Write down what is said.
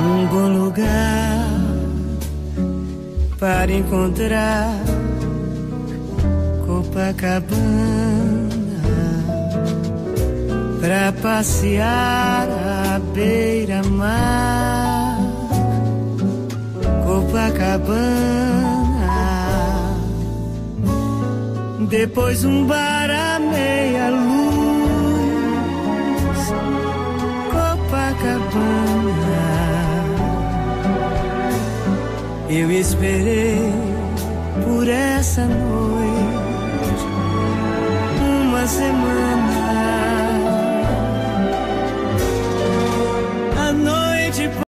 Um bom lugar para encontrar Copacabana para passear à beira-mar. Copacabana, depois um bar eu esperei por essa noite uma semana.